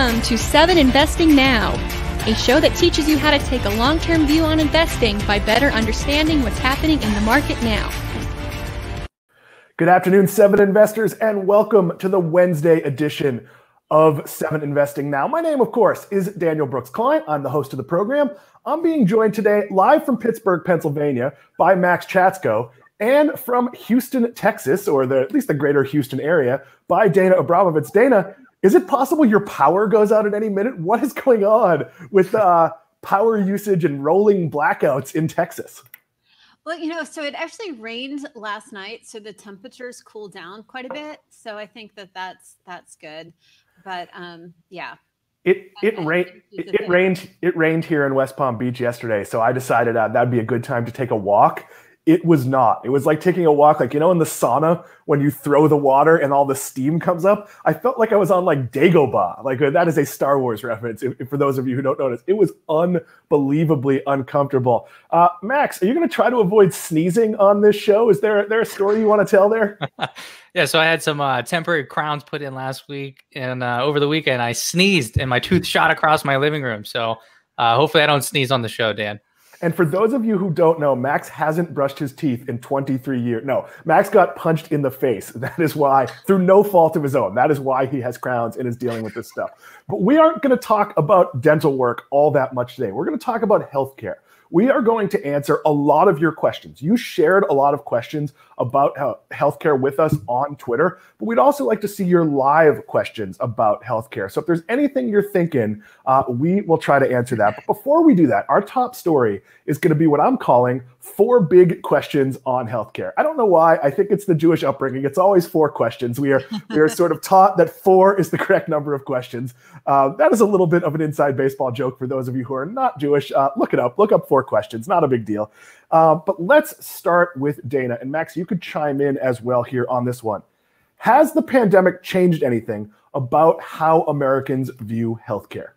Welcome to 7 Investing Now, a show that teaches you how to take a long term view on investing by better understanding what's happening in the market now. Good afternoon, Seven investors, and welcome to the Wednesday edition of Seven Investing Now. My name, of course, is Daniel Brooks Kline. I'm the host of the program. I'm being joined today live from Pittsburgh, Pennsylvania, by Maxx Chatsko, and from Houston, Texas, or the, at least the greater Houston area, by Dana Abramowitz. Dana, is it possible your power goes out at any minute? What is going on with uh, power usage and rolling blackouts in Texas? Well, you know, so it actually rained last night, so the temperatures cooled down quite a bit. So I think that that's that's good. But um, yeah, it it rained it, it rained it rained here in West Palm Beach yesterday, so I decided uh, that'd be a good time to take a walk it was not. It was like taking a walk, like, you know, in the sauna when you throw the water and all the steam comes up. I felt like I was on like Dagobah. Like, that is a Star Wars reference. If, if for those of you who don't notice, it was unbelievably uncomfortable. Uh, Max, are you going to try to avoid sneezing on this show? Is there, there a story you want to tell there? yeah, so I had some uh, temporary crowns put in last week. And uh, over the weekend, I sneezed and my tooth shot across my living room. So uh, hopefully I don't sneeze on the show, Dan. And for those of you who don't know, Max hasn't brushed his teeth in 23 years. No, Max got punched in the face. That is why, through no fault of his own, that is why he has crowns and is dealing with this stuff. But we aren't going to talk about dental work all that much today. We're going to talk about healthcare we are going to answer a lot of your questions. You shared a lot of questions about healthcare with us on Twitter, but we'd also like to see your live questions about healthcare. So if there's anything you're thinking, uh, we will try to answer that. But before we do that, our top story is going to be what I'm calling four big questions on healthcare. I don't know why. I think it's the Jewish upbringing. It's always four questions. We are we are sort of taught that four is the correct number of questions. Uh, that is a little bit of an inside baseball joke for those of you who are not Jewish. Uh, look it up. Look up four questions. Not a big deal. Uh, but let's start with Dana and Max. You could chime in as well here on this one. Has the pandemic changed anything about how Americans view healthcare?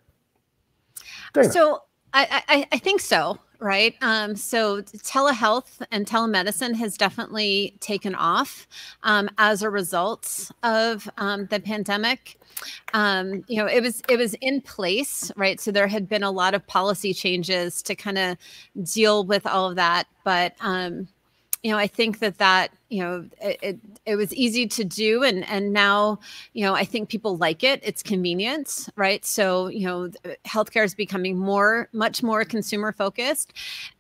Dana. So I, I, think so right? Um, so telehealth and telemedicine has definitely taken off um, as a result of um, the pandemic. Um, you know, it was it was in place, right? So there had been a lot of policy changes to kind of deal with all of that, but um, you know, I think that that, you know, it, it, it, was easy to do. And, and now, you know, I think people like it. It's convenient, right? So, you know, healthcare is becoming more, much more consumer focused.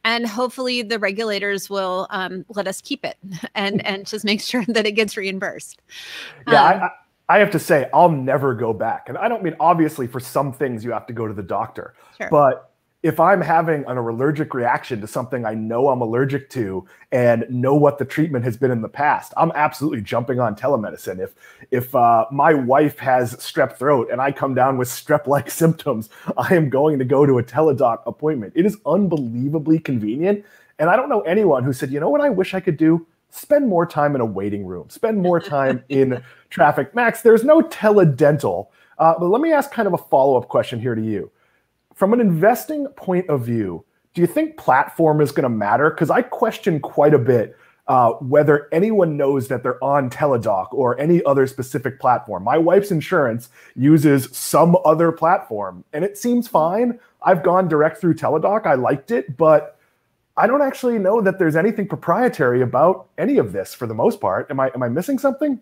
And hopefully the regulators will um, let us keep it and, and just make sure that it gets reimbursed. Yeah. Um, I, I have to say, I'll never go back. And I don't mean obviously for some things you have to go to the doctor, sure. but if I'm having an allergic reaction to something I know I'm allergic to and know what the treatment has been in the past, I'm absolutely jumping on telemedicine. If if uh, my wife has strep throat and I come down with strep-like symptoms, I am going to go to a teladoc appointment. It is unbelievably convenient, and I don't know anyone who said, you know what, I wish I could do. Spend more time in a waiting room. Spend more time in traffic. Max, there's no teledental. Uh, but let me ask kind of a follow-up question here to you from an investing point of view, do you think platform is going to matter? Because I question quite a bit uh, whether anyone knows that they're on Teladoc or any other specific platform. My wife's insurance uses some other platform, and it seems fine. I've gone direct through Teladoc. I liked it, but I don't actually know that there's anything proprietary about any of this for the most part. Am I am I missing something?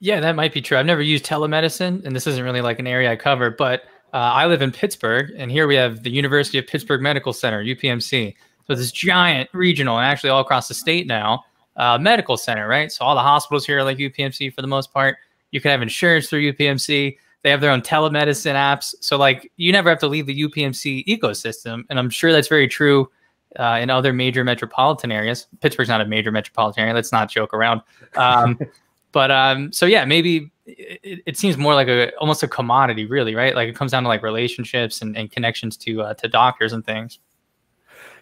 Yeah, that might be true. I've never used telemedicine, and this isn't really like an area I cover, but uh, I live in Pittsburgh, and here we have the University of Pittsburgh Medical Center, UPMC. So this giant regional, and actually all across the state now, uh, medical center, right? So all the hospitals here are like UPMC for the most part. You can have insurance through UPMC. They have their own telemedicine apps. So like you never have to leave the UPMC ecosystem, and I'm sure that's very true uh, in other major metropolitan areas. Pittsburgh's not a major metropolitan area. Let's not joke around. Um, but um, so yeah, maybe it, it, seems more like a almost a commodity, really, right? Like it comes down to like relationships and, and connections to uh, to doctors and things.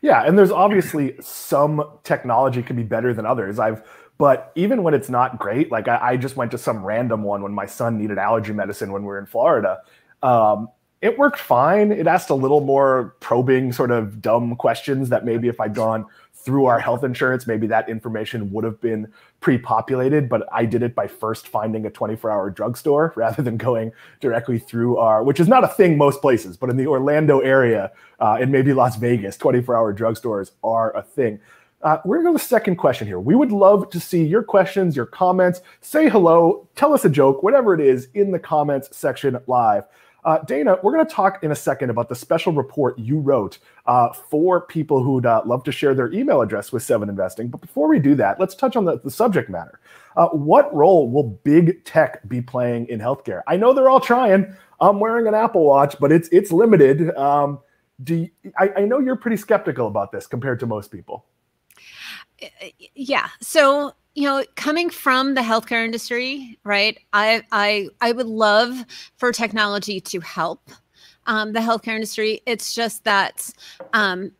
Yeah, and there's obviously some technology can be better than others. I've but even when it's not great, like I, I just went to some random one when my son needed allergy medicine when we were in Florida. Um, it worked fine. It asked a little more probing, sort of dumb questions that maybe if I'd gone through our health insurance, maybe that information would have been pre-populated. But I did it by first finding a 24-hour drugstore rather than going directly through our, which is not a thing most places, but in the Orlando area uh, and maybe Las Vegas, 24-hour drugstores are a thing. Uh, we're going to go to the second question here. We would love to see your questions, your comments. Say hello, tell us a joke, whatever it is, in the comments section live. Uh, Dana, we're going to talk in a second about the special report you wrote uh, for people who'd uh, love to share their email address with Seven Investing. But before we do that, let's touch on the, the subject matter. Uh, what role will big tech be playing in healthcare? I know they're all trying. I'm wearing an Apple Watch, but it's it's limited. Um, do you, I, I know you're pretty skeptical about this compared to most people. Yeah. So you know coming from the healthcare industry right i i i would love for technology to help um, the healthcare industry. It's just that um,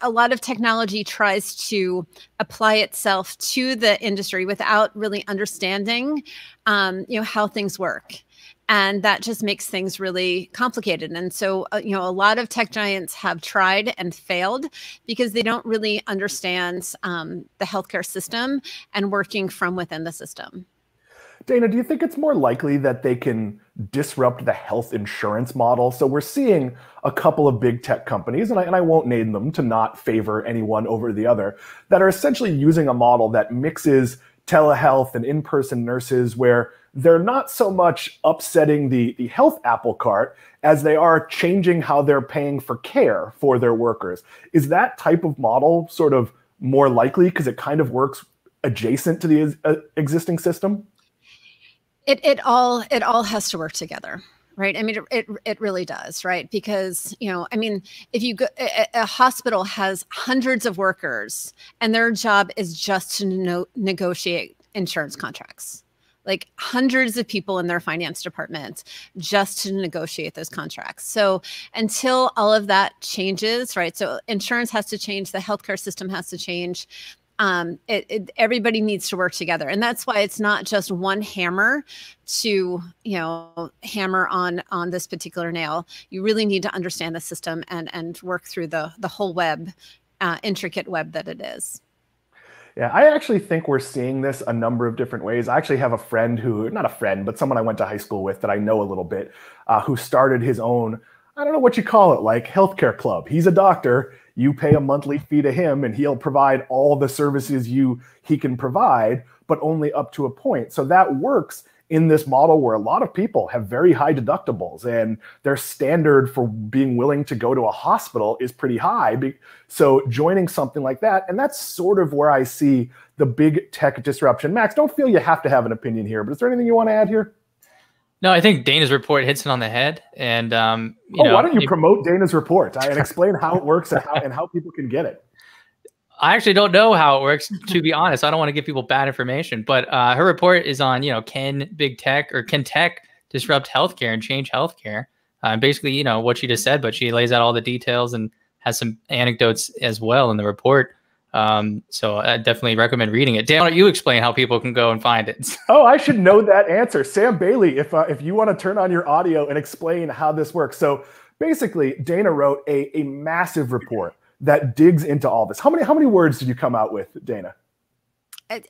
a lot of technology tries to apply itself to the industry without really understanding um, you know how things work and that just makes things really complicated and so uh, you know a lot of tech giants have tried and failed because they don't really understand um, the healthcare system and working from within the system Dana, do you think it's more likely that they can disrupt the health insurance model? So we're seeing a couple of big tech companies, and I, and I won't name them to not favor anyone over the other, that are essentially using a model that mixes telehealth and in-person nurses where they're not so much upsetting the, the health apple cart as they are changing how they're paying for care for their workers. Is that type of model sort of more likely because it kind of works adjacent to the uh, existing system? It, it all it all has to work together right i mean it, it, it, really does right because you know i mean if you go a, a hospital has hundreds of workers and their job is just to no, negotiate insurance contracts like hundreds of people in their finance department just to negotiate those contracts. So until all of that changes, right? So insurance has to change, the healthcare system has to change. Um, it, it, everybody needs to work together, and that's why it's not just one hammer to you know hammer on on this particular nail. You really need to understand the system and and work through the the whole web, uh, intricate web that it is. Yeah, I actually think we're seeing this a number of different ways. I actually have a friend who, not a friend, but someone I went to high school with that I know a little bit, uh, who started his own, I don't know what you call it, like healthcare club. He's a doctor. You pay a monthly fee to him, and he'll provide all the services you he can provide, but only up to a point. So that works in this model where a lot of people have very high deductibles and their standard for being willing to go to a hospital is pretty high. So joining something like that, and that's sort of where I see the big tech disruption. Max, don't feel you have to have an opinion here, but is there anything you want to add here? No, I think Dana's report hits it on the head. And um, oh, know, why don't you promote Dana's report and explain how it works and how, and how people can get it? I actually don't know how it works. To be honest, I don't want to give people bad information. But uh, her report is on, you know, can big tech or can tech disrupt healthcare and change healthcare? Uh, basically, you know what she just said, but she lays out all the details and has some anecdotes as well in the report. Um, so I definitely recommend reading it. Dan, why don't you explain how people can go and find it? oh, I should know that answer. Sam Bailey, if uh, if you want to turn on your audio and explain how this works. So basically, Dana wrote a, a massive report that digs into all this. How many how many words did you come out with, Dana?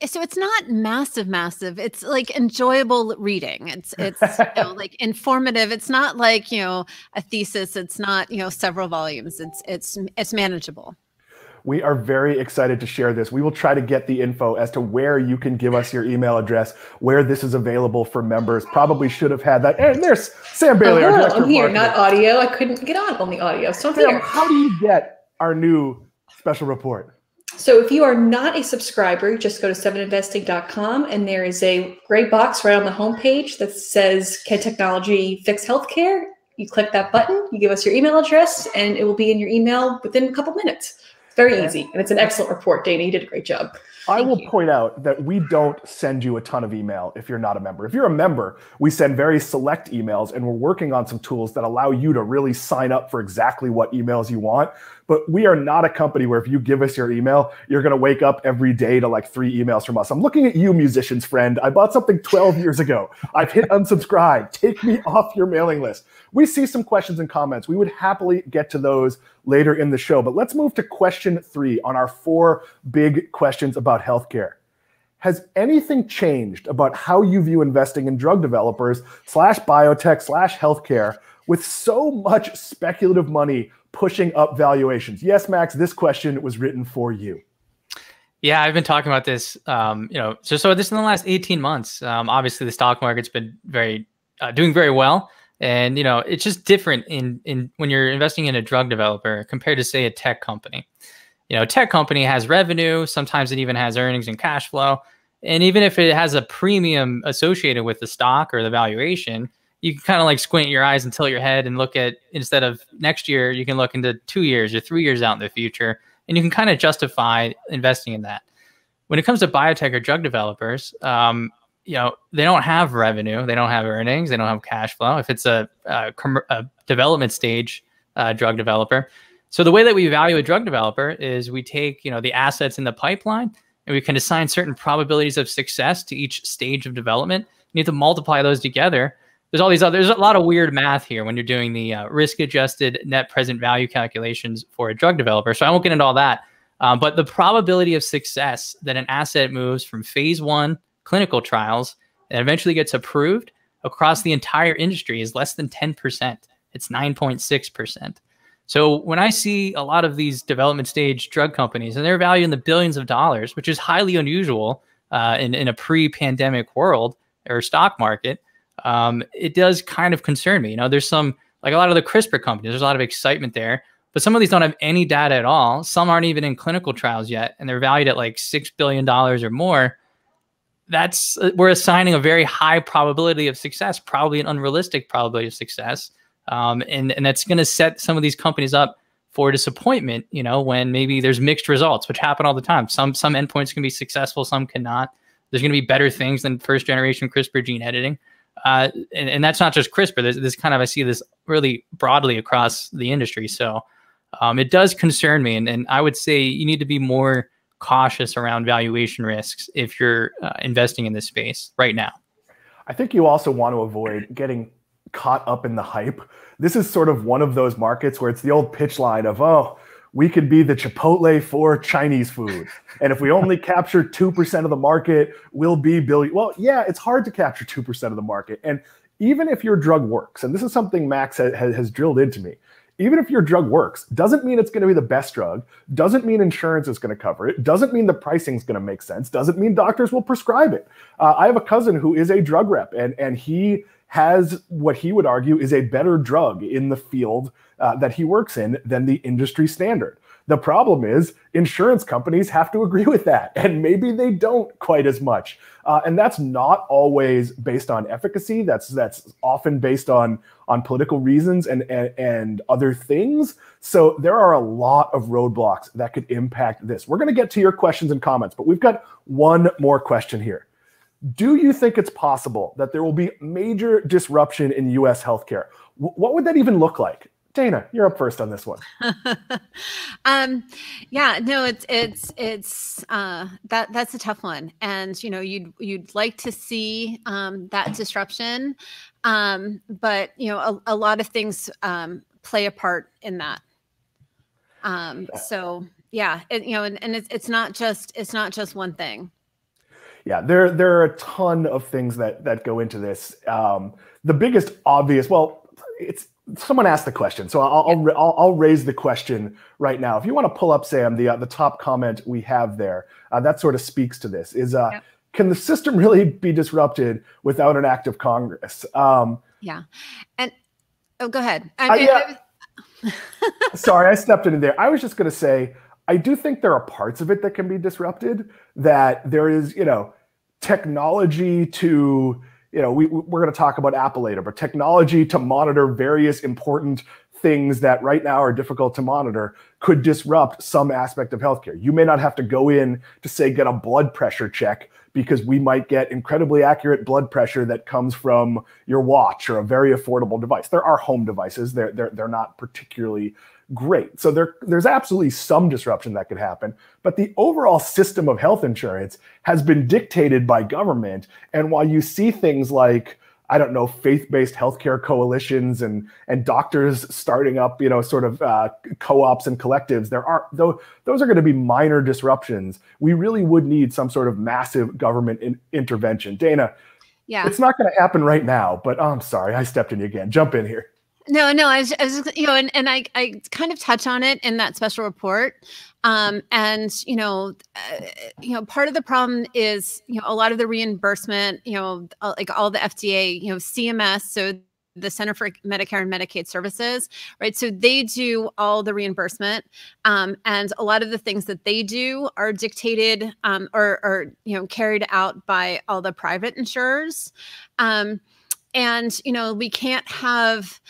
so it's not massive massive it's like enjoyable reading it's it's you know, like informative it's not like you know a thesis it's not you know several volumes it's it's it's manageable we are very excited to share this. We will try to get the info as to where you can give us your email address, where this is available for members. Probably should have had that. And there's Sam Bailey, oh, I'm here, not audio. I couldn't get on on the audio, so I'm Sam, here. How do you get our new special report? So if you are not a subscriber, just go to seveninvesting.com and there is a gray box right on the homepage that says Can Technology Fix Healthcare? You click that button, you give us your email address, and it will be in your email within a couple minutes. Very easy. And it's an excellent report, Dana. You did a great job. I will you. point out that we don't send you a ton of email if you're not a member. If you're a member, we send very select emails and we're working on some tools that allow you to really sign up for exactly what emails you want. But we are not a company where if you give us your email, you're going to wake up every day to like three emails from us. I'm looking at you, musicians friend. I bought something 12 years ago. I've hit unsubscribe. Take me off your mailing list. We see some questions and comments. We would happily get to those later in the show. But let's move to question three on our four big questions about healthcare. Has anything changed about how you view investing in drug developers slash biotech slash healthcare with so much speculative money pushing up valuations? Yes, Max, this question was written for you. Yeah, I've been talking about this. Um, you know, so so this in the last eighteen months. Um, obviously, the stock market's been very uh, doing very well, and you know, it's just different in in when you're investing in a drug developer compared to say a tech company. You know, tech company has revenue. Sometimes it even has earnings and cash flow. And even if it has a premium associated with the stock or the valuation, you can kind of like squint your eyes and tilt your head and look at instead of next year, you can look into two years or three years out in the future, and you can kind of justify investing in that. When it comes to biotech or drug developers, um, you know they don't have revenue, they don't have earnings, they don't have cash flow. If it's a, a, a development stage uh, drug developer, so the way that we value a drug developer is we take you know the assets in the pipeline and we can assign certain probabilities of success to each stage of development. You need to multiply those together there's all these other, there's a lot of weird math here when you're doing the uh, risk adjusted net present value calculations for a drug developer. So I won't get into all that. Um, but the probability of success that an asset moves from phase one clinical trials and eventually gets approved across the entire industry is less than 10%. It's 9.6%. So when I see a lot of these development stage drug companies and they're valued in the billions of dollars, which is highly unusual uh, in, in a pre pandemic world or stock market, um, it does kind of concern me. You know, there's some like a lot of the CRISPR companies, there's a lot of excitement there, but some of these don't have any data at all. Some aren't even in clinical trials yet, and they're valued at like six billion dollars or more. That's uh, we're assigning a very high probability of success, probably an unrealistic probability of success, um, and and that's going to set some of these companies up for disappointment. You know, when maybe there's mixed results, which happen all the time. Some some endpoints can be successful, some cannot. There's going to be better things than first generation CRISPR gene editing. Uh, and, and, that's not just CRISPR. There's this kind of I see this really broadly across the industry. So um, it does concern me, and, and I would say you need to be more cautious around valuation risks if you're uh, investing in this space right now. I think you also want to avoid getting caught up in the hype. This is sort of one of those markets where it's the old pitch line of, oh, we could be the Chipotle for Chinese food. And if we only capture 2% of the market, we'll be billion. Well, yeah, it's hard to capture 2% of the market. And even if your drug works, and this is something Max has, has drilled into me, even if your drug works, doesn't mean it's going to be the best drug, doesn't mean insurance is going to cover it, doesn't mean the pricing is going to make sense, doesn't mean doctors will prescribe it. Uh, I have a cousin who is a drug rep, and, and he has what he would argue is a better drug in the field uh, that he works in than the industry standard. The problem is insurance companies have to agree with that, and maybe they don't quite as much. Uh, and that's not always based on efficacy. That's that's often based on on political reasons and, and and other things. So there are a lot of roadblocks that could impact this. We're going to get to your questions and comments, but we've got one more question here. Do you think it's possible that there will be major disruption in US healthcare? W- what would that even look like? Dana, you're up first on this one. um, yeah, no, it's it's it's uh, that that's a tough one, and you know you'd you'd like to see um, that disruption, um, but you know a, a lot of things um, play a part in that. Um, so yeah, it, you know, and, and it's it's not just it's not just one thing yeah, there there are a ton of things that that go into this. Um, the biggest obvious, well, it's someone asked the question, so I'll I'll, I'll, I'll raise the question right now. If you want to pull up Sam the uh, the top comment we have there, uh, that sort of speaks to this. Is uh, yeah. can the system really be disrupted without an act of Congress? Um, yeah, and oh, go ahead. I, yeah. Sorry, I stepped in there. I was just going to say I do think there are parts of it that can be disrupted. That there is, you know, technology to, you know, we, we're going to talk about Apple later, but technology to monitor various important things that right now are difficult to monitor could disrupt some aspect of healthcare. You may not have to go in to say get a blood pressure check because we might get incredibly accurate blood pressure that comes from your watch or a very affordable device. There are home devices. They're they're they're not particularly great. So there, there's absolutely some disruption that could happen. But the overall system of health insurance has been dictated by government. And while you see things like I don't know, faith-based healthcare coalitions and and doctors starting up, you know, sort of uh, co-ops and collectives. There are though those are going to be minor disruptions. We really would need some sort of massive government in, intervention. Dana, yeah, it's not going to happen right now. But oh, I'm sorry, I stepped in you again. Jump in here. No, no, I was, I was you know, and, and I, I kind of touch on it in that special report. Um, and you know, uh, you know, part of the problem is you know a lot of the reimbursement, you know, uh, like all the FDA, you know, CMS, so the Center for Medicare and Medicaid Services, right? So they do all the reimbursement, um, and a lot of the things that they do are dictated um, or, or you know carried out by all the private insurers. Um, and you know, we can't have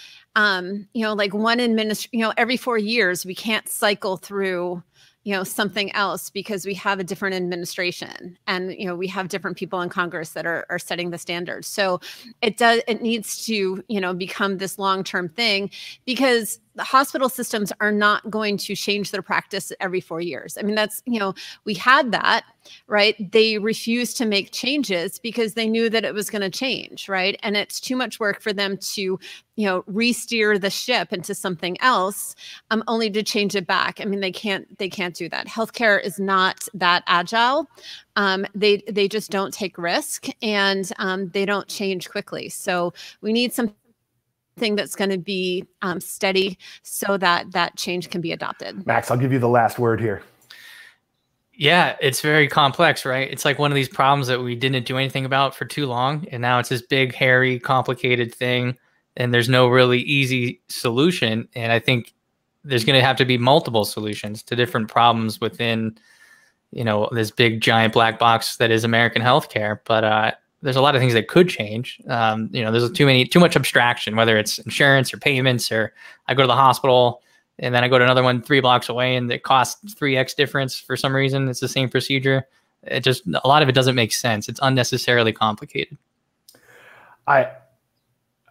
um, you know, like one administration, you know, every four years, we can't cycle through you know something else because we have a different administration and you know we have different people in congress that are, are setting the standards. So it does it needs to you know become this long-term thing because the hospital systems are not going to change their practice every four years. I mean, that's, you know, we had that, right? They refused to make changes because they knew that it was going to change, right? And it's too much work for them to, you know, re-steer the ship into something else, um, only to change it back. I mean, they can't, they can't do that. Healthcare is not that agile. Um, they they just don't take risk and um, they don't change quickly. So we need some thing that's going to be um, steady so that that change can be adopted. Max, I'll give you the last word here. Yeah, it's very complex, right? It's like one of these problems that we didn't do anything about for too long. And now it's this big, hairy, complicated thing. And there's no really easy solution. And I think there's going to have to be multiple solutions to different problems within, you know, this big, giant black box that is American healthcare. But uh, there's a lot of things that could change. Um, you know, there's too many, too much abstraction, whether it's insurance or payments, or I go to the hospital and then I go to another one three blocks away and it costs 3x difference for some reason. It's the same procedure. It just, a lot of it doesn't make sense. It's unnecessarily complicated. I,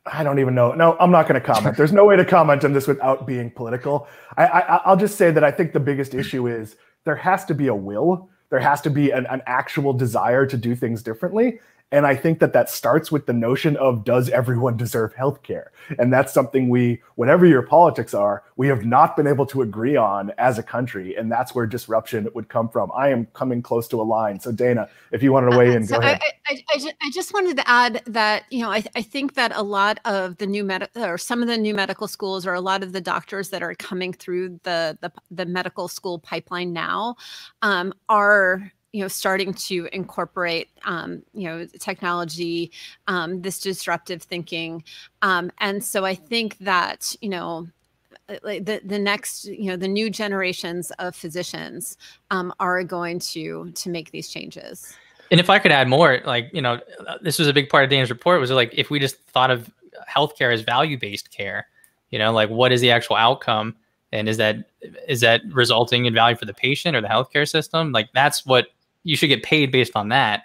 I don't even know. No, I'm not going to comment. There's no way to comment on this without being political. I, I, I'll just say that I think the biggest issue is there has to be a will there has to be an, an actual desire to do things differently and I think that that starts with the notion of does everyone deserve health care? And that's something we, whatever your politics are, we have not been able to agree on as a country. And that's where disruption would come from. I am coming close to a line. So, Dana, if you wanted to weigh uh, in, so go ahead. I, I, I, I, just wanted to add that, you know, I, I think that a lot of the new med or some of the new medical schools or a lot of the doctors that are coming through the, the, the medical school pipeline now um, are you know starting to incorporate um, you know technology um, this disruptive thinking. Um, and so i think that you know uh, the the next you know the new generations of physicians um, are going to to make these changes. And if i could add more like you know uh, this was a big part of dan's report was like if we just thought of healthcare as value-based care you know like what is the actual outcome? And is that is that resulting in value for the patient or the healthcare system? Like that's what you should get paid based on that,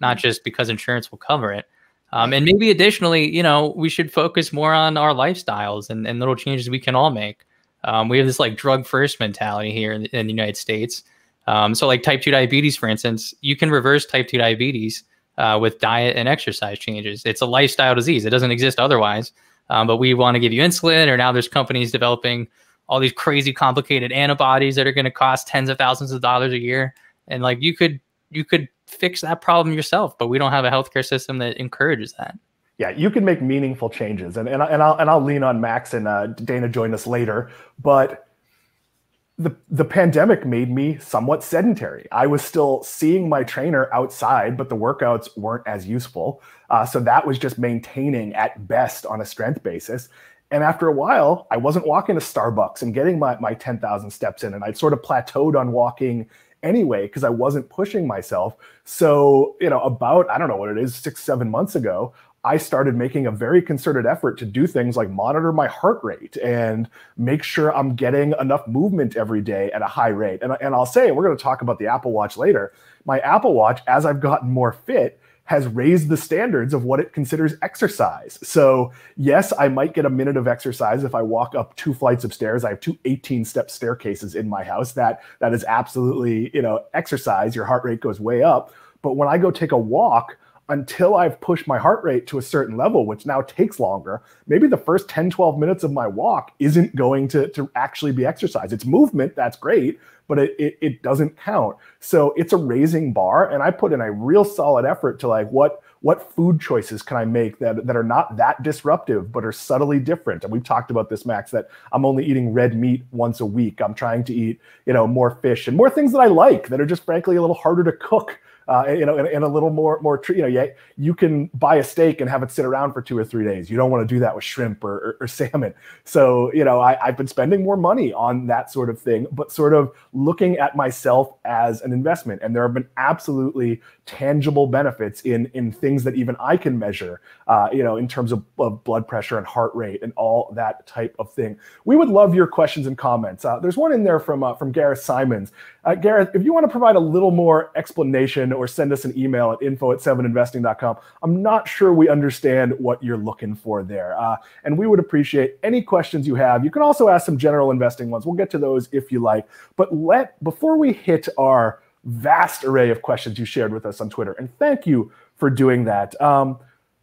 not mm-hmm. just because insurance will cover it. Um, and maybe additionally, you know, we should focus more on our lifestyles and, and little changes we can all make. Um, we have this like drug first mentality here in, in the United States. Um, so, like type 2 diabetes, for instance, you can reverse type 2 diabetes uh, with diet and exercise changes. It's a lifestyle disease, it doesn't exist otherwise. Um, but we want to give you insulin, or now there's companies developing all these crazy complicated antibodies that are going to cost tens of thousands of dollars a year and like you could you could fix that problem yourself but we don't have a healthcare system that encourages that yeah you can make meaningful changes and and, and i'll and i'll lean on max and uh, dana join us later but the the pandemic made me somewhat sedentary. I was still seeing my trainer outside, but the workouts weren't as useful. Uh, so that was just maintaining at best on a strength basis. And after a while, I wasn't walking to Starbucks and getting my, my 10,000 steps in. And I'd sort of plateaued on walking anyway because I wasn't pushing myself. So, you know, about, I don't know what it is, six, seven months ago, I started making a very concerted effort to do things like monitor my heart rate and make sure I'm getting enough movement every day at a high rate. And, and I'll say, we're going to talk about the Apple Watch later. My Apple Watch, as I've gotten more fit, has raised the standards of what it considers exercise. So, yes, I might get a minute of exercise if I walk up two flights of stairs. I have two 18 step staircases in my house. That that is absolutely, you know, exercise. Your heart rate goes way up. But when I go take a walk, until I've pushed my heart rate to a certain level, which now takes longer, maybe the first 10, 12 minutes of my walk isn't going to, to actually be exercise. It's movement, that's great, but it, it, it doesn't count. So it's a raising bar. And I put in a real solid effort to like, what, what food choices can I make that, that are not that disruptive, but are subtly different? And we've talked about this, Max, that I'm only eating red meat once a week. I'm trying to eat, you know, more fish and more things that I like that are just frankly a little harder to cook uh, you know, and, a little more, more, you know, yeah, you can buy a steak and have it sit around for two or three days. You don't want to do that with shrimp or, or, or salmon. So, you know, I, I've been spending more money on that sort of thing, but sort of looking at myself as an investment. And there have been absolutely tangible benefits in in things that even I can measure, uh, you know, in terms of, of, blood pressure and heart rate and all that type of thing. We would love your questions and comments. Uh, there's one in there from uh, from Gareth Simons. Uh, Gareth, if you want to provide a little more explanation or send us an email at info at 7investing.com, I'm not sure we understand what you're looking for there. Uh, and we would appreciate any questions you have. You can also ask some general investing ones. We'll get to those if you like. But let before we hit our vast array of questions you shared with us on Twitter. And thank you for doing that. Um,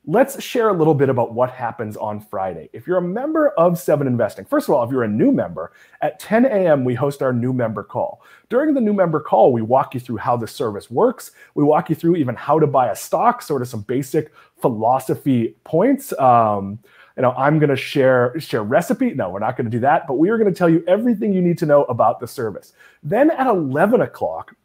let's share a little bit about what happens on Friday. If you're a member of Seven Investing, first of all, if you're a new member, at 10 a.m., we host our new member call. During the new member call, we walk you through how the service works. We walk you through even how to buy a stock, sort of some basic philosophy points. Um, you know, I'm going to share share recipe. No, we're not going to do that, but we are going to tell you everything you need to know about the service. Then at 11 o'clock,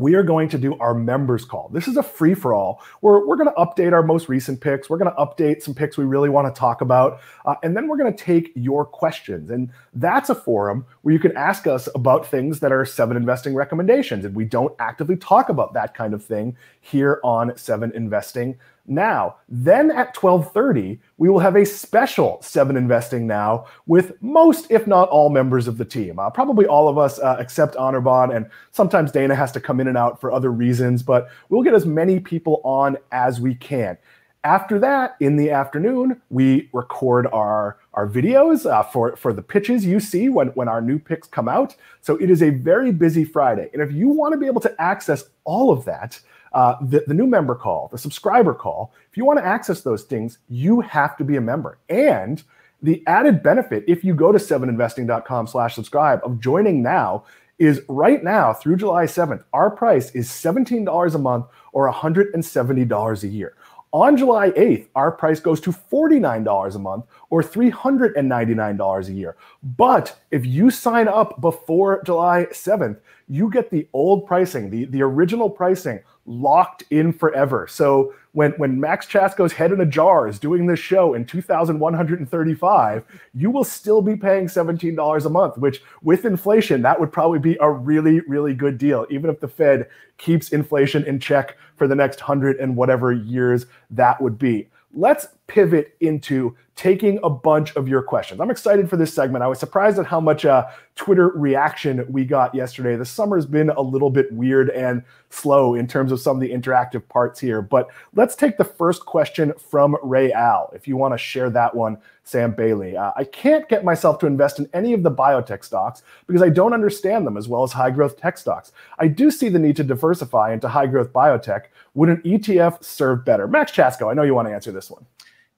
we are going to do our members call. This is a free for all where we're going to update our most recent picks. We're going to update some picks we really want to talk about. Uh, and then we're going to take your questions. And that's a forum where you can ask us about things that are seven investing recommendations. And we don't actively talk about that kind of thing here on seven investing now. Then at 12:30, we will have a special 7 investing now with most if not all members of the team. Uh, probably all of us uh, except Anirban and sometimes Dana has to come in and out for other reasons, but we'll get as many people on as we can. After that, in the afternoon, we record our, our videos uh, for, for the pitches you see when, when our new picks come out. So it is a very busy Friday. And if you want to be able to access all of that, uh, the, the new member call, the subscriber call, if you want to access those things, you have to be a member. And the added benefit, if you go to 7investing.com slash subscribe of joining now, is right now through July 7th, our price is $17 a month or $170 a year. On July 8th, our price goes to $49 a month or $399 a year. But if you sign up before July 7th, you get the old pricing, the, the original pricing locked in forever. So when when Maxx Chatsko's head in a jar is doing this show in 2135, you will still be paying $17 a month, which with inflation, that would probably be a really, really good deal, even if the Fed keeps inflation in check for the next hundred and whatever years that would be let's pivot into taking a bunch of your questions. I'm excited for this segment. I was surprised at how much uh, Twitter reaction we got yesterday. The summer's been a little bit weird and slow in terms of some of the interactive parts here. But let's take the first question from Ray Al. If you want to share that one, Sam Bailey. Uh, I can't get myself to invest in any of the biotech stocks because I don't understand them as well as high growth tech stocks. I do see the need to diversify into high growth biotech. Would an ETF serve better? Maxx Chatsko, I know you want to answer this one.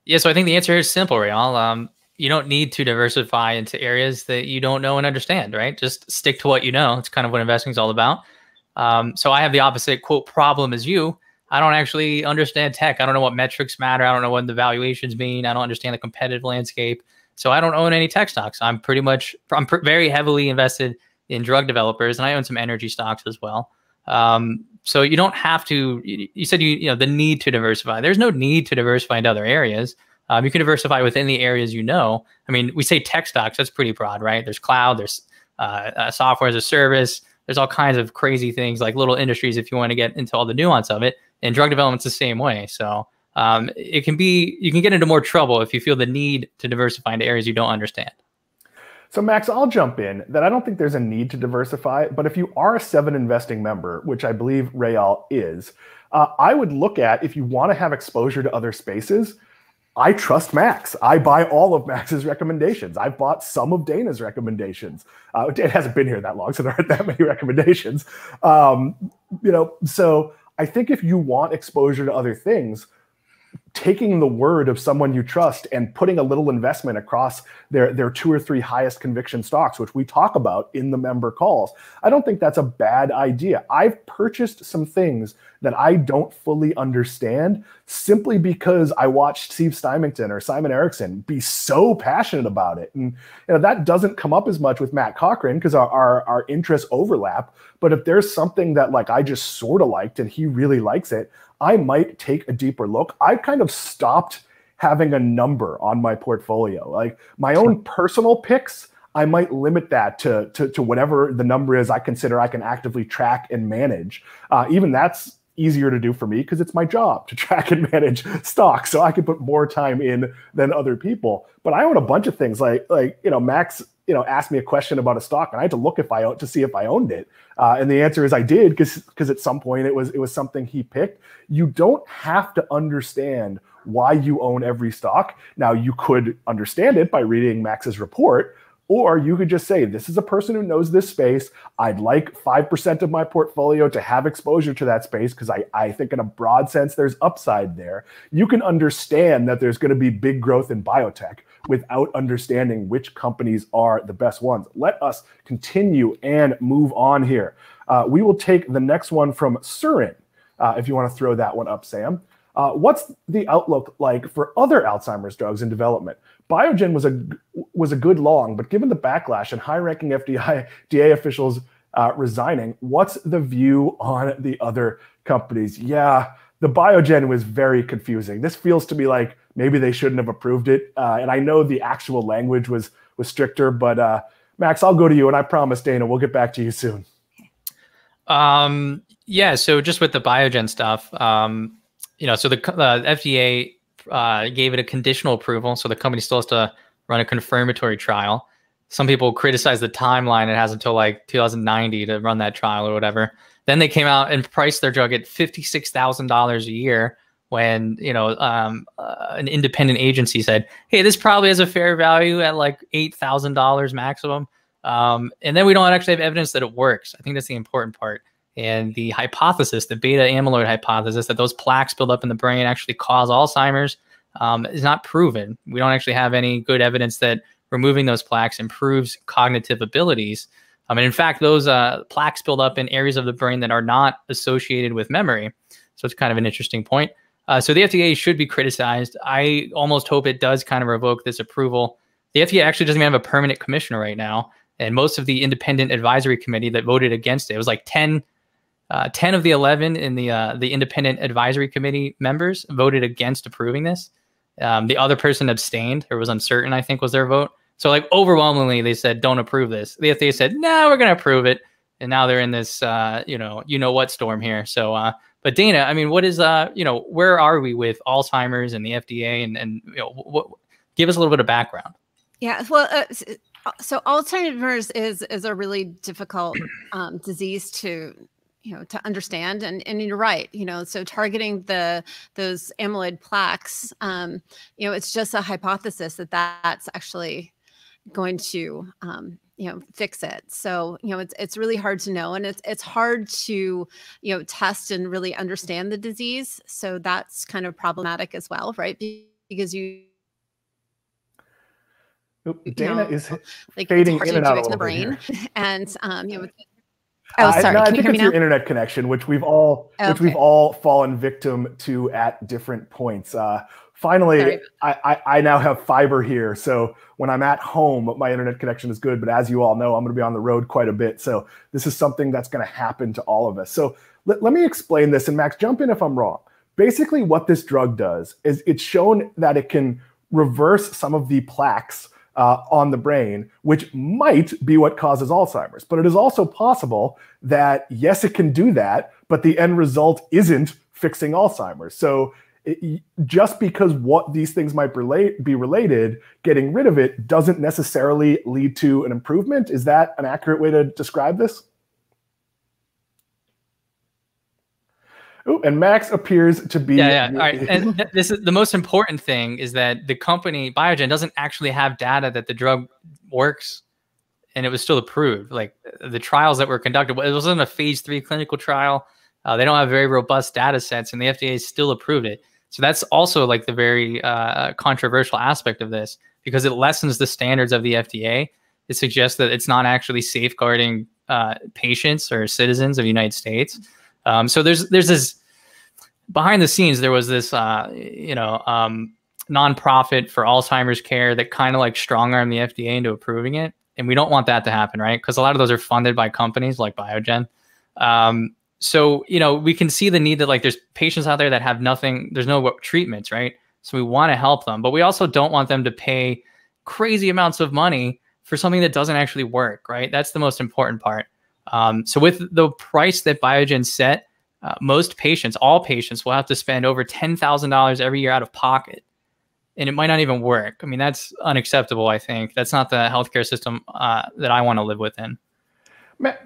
Yeah, so I think the answer is simple, Rayal. Um, you don't need to diversify into areas that you don't know and understand, right? Just stick to what you know. It's kind of what investing is all about. Um, so I have the opposite quote problem as you. I don't actually understand tech. I don't know what metrics matter. I don't know what the valuations mean. I don't understand the competitive landscape. So I don't own any tech stocks. I'm pretty much I'm pr- very heavily invested in drug developers, and I own some energy stocks as well. Um, so you don't have to. You said you you know the need to diversify. There's no need to diversify into other areas. Um, you can diversify within the areas you know. I mean, we say tech stocks. That's pretty broad, right? There's cloud. There's uh, uh, software as a service. There's all kinds of crazy things like little industries if you want to get into all the nuance of it and drug development's the same way. So um, it can be you can get into more trouble if you feel the need to diversify into areas you don't understand. So, Max, I'll jump in that I don't think there's a need to diversify, but if you are a seven investing member, which I believe Rayal is, uh, I would look at if you want to have exposure to other spaces. I trust Max. I buy all of Max's recommendations. I've bought some of Dana's recommendations. Uh, hasn't been here that long, so there aren't that many recommendations. Um, you know, so I think if you want exposure to other things, taking the word of someone you trust and putting a little investment across their their two or three highest conviction stocks which we talk about in the member calls. I don't think that's a bad idea. I've purchased some things that i don't fully understand simply because i watched steve symington or simon erickson be so passionate about it. And you know that doesn't come up as much with matt cochrane because our, our our interests overlap. But if there's something that like i just sort of liked and he really likes it I might take a deeper look. I've kind of stopped having a number on my portfolio. Like my own personal picks, I might limit that to, to, to whatever the number is I consider I can actively track and manage. Uh, even that's easier to do for me because it's my job to track and manage stocks so i can put more time in than other people but i own a bunch of things like like you know max you know asked me a question about a stock and i had to look if i to see if i owned it. Uh, and the answer is i did because because at some point it was it was something he picked. You don't have to understand why you own every stock. Now you could understand it by reading max's report or you could just say, this is a person who knows this space. I'd like 5% of my portfolio to have exposure to that space because I, I think, in a broad sense, there's upside there. You can understand that there's going to be big growth in biotech without understanding which companies are the best ones. Let us continue and move on here. Uh, we will take the next one from Surin, uh, if you want to throw that one up, Sam. Uh, what's the outlook like for other Alzheimer's drugs in development? Biogen was a was a good long, but given the backlash and high-ranking FDA, officials uh, resigning, what's the view on the other companies? Yeah, the Biogen was very confusing. This feels to me like maybe they shouldn't have approved it. Uh, and I know the actual language was was stricter, but uh, Max, I'll go to you, and I promise, Dana, we'll get back to you soon. Um, yeah. So just with the Biogen stuff, um, you know, so the uh, FDA uh, gave it a conditional approval, so the company still has to run a confirmatory trial. Some people criticize the timeline; it has until like 2090 to run that trial or whatever. Then they came out and priced their drug at fifty-six thousand dollars a year. When you know um, uh, an independent agency said, "Hey, this probably has a fair value at like eight thousand dollars maximum," um, and then we don't actually have evidence that it works. I think that's the important part. And the hypothesis, the beta amyloid hypothesis, that those plaques build up in the brain actually cause Alzheimer's, um, is not proven. We don't actually have any good evidence that removing those plaques improves cognitive abilities. Um, and in fact, those uh, plaques build up in areas of the brain that are not associated with memory. So it's kind of an interesting point. Uh, so the FDA should be criticized. I almost hope it does kind of revoke this approval. The FDA actually doesn't even have a permanent commissioner right now. And most of the independent advisory committee that voted against it, it was like 10 uh, 10 of the 11 in the uh, the independent advisory committee members voted against approving this. Um, the other person abstained or was uncertain, I think was their vote. So like overwhelmingly, they said don't approve this. The FDA said no, we're going to approve it, and now they're in this uh, you know you know what storm here. So, uh, but Dana, I mean, what is uh you know where are we with Alzheimer's and the FDA and and you know what, give us a little bit of background. Yeah, well, uh, so Alzheimer's is is a really difficult um, disease to you know to understand and and you're right you know so targeting the those amyloid plaques um you know it's just a hypothesis that that's actually going to um you know fix it. So you know it's it's really hard to know and it's it's hard to you know test and really understand the disease so that's kind of problematic as well right? Because you Dana you know, is like fading in and out of the brain, and um, you know, Oh, sorry. Uh, no, I think it's your internet connection, which we've all okay. which we've all fallen victim to at different points. Uh, finally, I, I, I now have fiber here, so when I'm at home, my internet connection is good. But as you all know, I'm going to be on the road quite a bit, so this is something that's going to happen to all of us. So let, let me explain this, and Max, jump in if I'm wrong. Basically, what this drug does is it's shown that it can reverse some of the plaques uh, on the brain, which might be what causes Alzheimer's. But it is also possible that, yes, it can do that, but the end result isn't fixing Alzheimer's. So it, just because what these things might relate be related, getting rid of it doesn't necessarily lead to an improvement. Is that an accurate way to describe this? And Max appears to be. Yeah, yeah. All right. And this is the most important thing is that the company Biogen doesn't actually have data that the drug works, and it was still approved. Like the trials that were conducted, it wasn't a phase three clinical trial. Uh, they don't have very robust data sets, and the FDA still approved it. So that's also like the very uh, controversial aspect of this because it lessens the standards of the FDA. It suggests that it's not actually safeguarding uh, patients or citizens of the United States. Um, so there's there's this behind the scenes. There was this uh, you know um, nonprofit for Alzheimer's care that kind of like strong armed the FDA into approving it, and we don't want that to happen, right? Because a lot of those are funded by companies like Biogen. Um, so you know we can see the need that like there's patients out there that have nothing there's no treatments right so we want to help them but we also don't want them to pay crazy amounts of money for something that doesn't actually work right that's the most important part um, so with the price that biogen set uh, most patients all patients will have to spend over $10000 every year out of pocket and it might not even work i mean that's unacceptable i think that's not the healthcare system uh, that i want to live within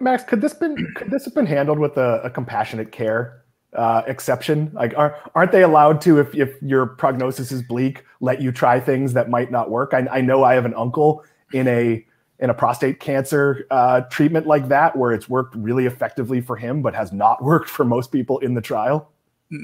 Max, could this been could this have been handled with a, a compassionate care uh, exception? Like, are, aren't they allowed to, if if your prognosis is bleak, let you try things that might not work? I, I know I have an uncle in a in a prostate cancer uh, treatment like that, where it's worked really effectively for him, but has not worked for most people in the trial.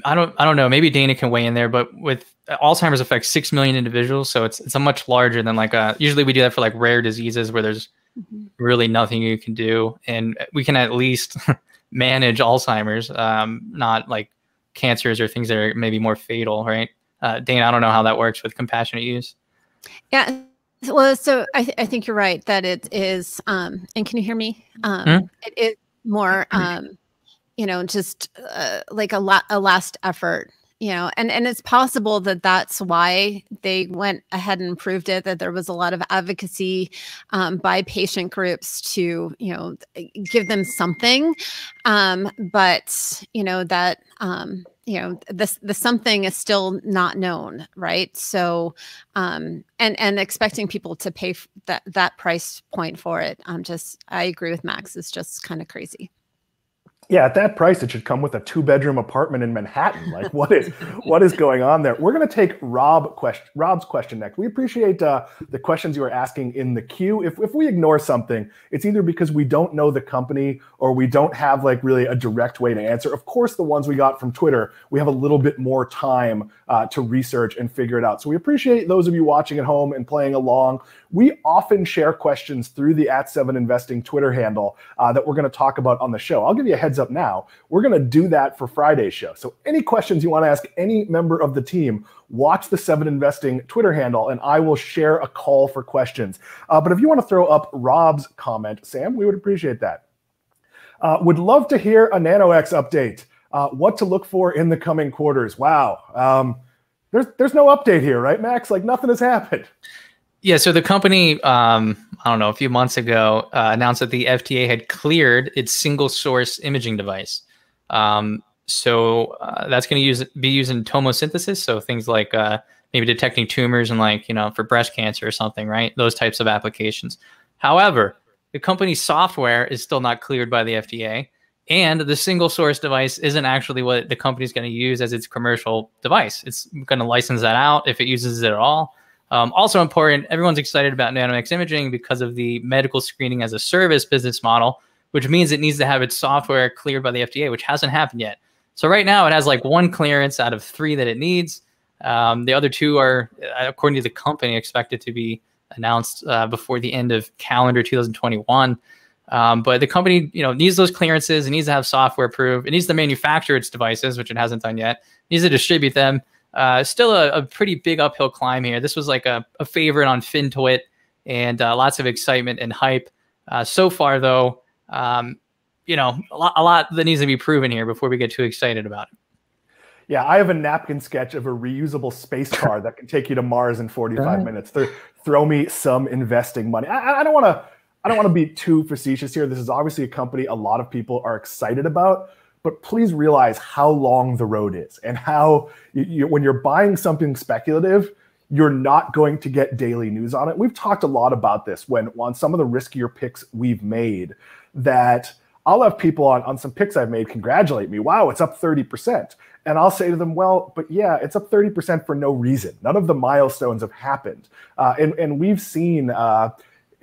I don't I don't know. Maybe Dana can weigh in there, but with Alzheimer's affects six million individuals, so it's it's a much larger than like a. Usually we do that for like rare diseases where there's mm-hmm. really nothing you can do. And we can at least manage Alzheimer's, um, not like cancers or things that are maybe more fatal, right? Uh, Dana, I don't know how that works with compassionate use. Yeah. Well, so I, th- I think you're right that it is, um, and can you hear me? Um, mm-hmm. It is more, um, you know, just uh, like a, la- a last effort you know and and it's possible that that's why they went ahead and proved it that there was a lot of advocacy um, by patient groups to you know give them something um, but you know that um, you know the the something is still not known right? So um and and expecting people to pay that that price point for it i'm just i agree with max it's just kind of crazy yeah, at that price, it should come with a two-bedroom apartment in Manhattan. Like, what is what is going on there? We're going to take Rob question, Rob's question next. We appreciate uh, the questions you are asking in the queue. If if we ignore something, it's either because we don't know the company or we don't have like really a direct way to answer. Of course, the ones we got from Twitter, we have a little bit more time uh, to research and figure it out. So we appreciate those of you watching at home and playing along. We often share questions through the at Seven Investing Twitter handle uh, that we're going to talk about on the show. I'll give you a heads up now. We're going to do that for Friday's show. So any questions you want to ask any member of the team, watch the Seven Investing Twitter handle, and I will share a call for questions. Uh, but if you want to throw up Rob's comment, Sam, we would appreciate that. Uh, would love to hear a NanoX update. Uh, what to look for in the coming quarters? Wow. Um, there's there's no update here, right, Max? Like nothing has happened. Yeah, so the company, um, I don't know, a few months ago uh, announced that the FDA had cleared its single source imaging device. Um, so uh, that's going to use be used in tomosynthesis, so things like uh, maybe detecting tumors and like you know for breast cancer or something, right? Those types of applications. However, the company's software is still not cleared by the FDA, and the single source device isn't actually what the company's going to use as its commercial device. It's going to license that out if it uses it at all. Um, also important, everyone's excited about NanoX imaging because of the medical screening as a service business model, which means it needs to have its software cleared by the FDA, which hasn't happened yet. So right now it has like one clearance out of three that it needs. Um, the other two are, uh, according to the company, expected to be announced uh, before the end of calendar 2021. Um, but the company, you know, needs those clearances. It needs to have software approved. It needs to manufacture its devices, which it hasn't done yet. It needs to distribute them. Uh, still a, a, pretty big uphill climb here. This was like a, a favorite on FinTwit and uh, lots of excitement and hype. Uh, so far, though, um, you know, a lot, a lot that needs to be proven here before we get too excited about it. Yeah, I have a napkin sketch of a reusable space car that can take you to Mars in 45 minutes. Th- throw me some investing money. I, I don't want to. I don't want to be too facetious here. This is obviously a company a lot of people are excited about, but please realize how long the road is and how you, you, when you're buying something speculative, you're not going to get daily news on it. We've talked a lot about this when on some of the riskier picks we've made that I'll have people on, on some picks I've made congratulate me. Wow, it's up 30%. And I'll say to them, well, but yeah, it's up 30% for no reason. None of the milestones have happened. Uh, and, and we've seen, uh,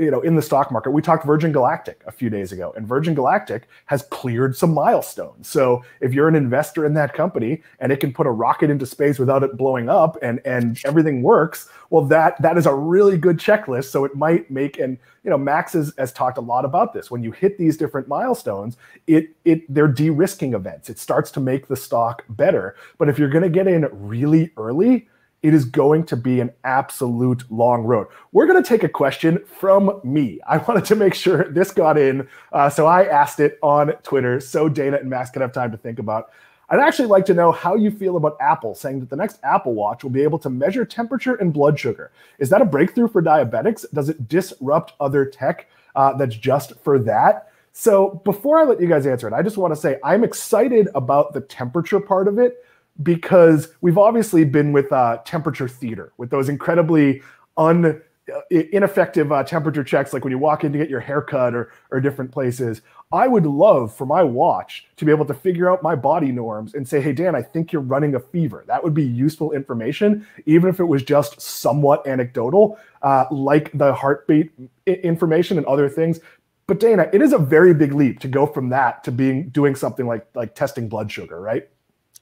you know, in the stock market, we talked Virgin Galactic a few days ago, and Virgin Galactic has cleared some milestones. So if you're an investor in that company and it can put a rocket into space without it blowing up and and everything works, well, that that is a really good checklist. So it might make and you know, Max has, has talked a lot about this. When you hit these different milestones, it it they're de-risking events. It starts to make the stock better. But if you're going to get in really early, it is going to be an absolute long road. We're going to take a question from me. I wanted to make sure this got in. Uh, so I asked it on Twitter so Dana and Max can have time to think about. I'd actually like to know how you feel about Apple saying that the next Apple Watch will be able to measure temperature and blood sugar. Is that a breakthrough for diabetics? Does it disrupt other tech uh, that's just for that? So before I let you guys answer it, I just want to say I'm excited about the temperature part of it because we've obviously been with uh, temperature theater, with those incredibly un uh, ineffective uh, temperature checks, like when you walk in to get your haircut or or different places. I would love for my watch to be able to figure out my body norms and say, "Hey Dan, I think you're running a fever." That would be useful information, even if it was just somewhat anecdotal, uh, like the heartbeat information and other things. But Dana, it is a very big leap to go from that to being doing something like like testing blood sugar, right?